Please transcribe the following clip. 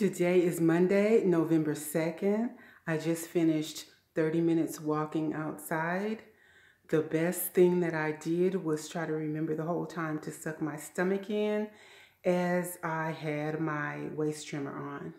Today is Monday, November 2nd. I just finished 30 minutes walking outside. The best thing that I did was try to remember the whole time to suck my stomach in as I had my waist trimmer on.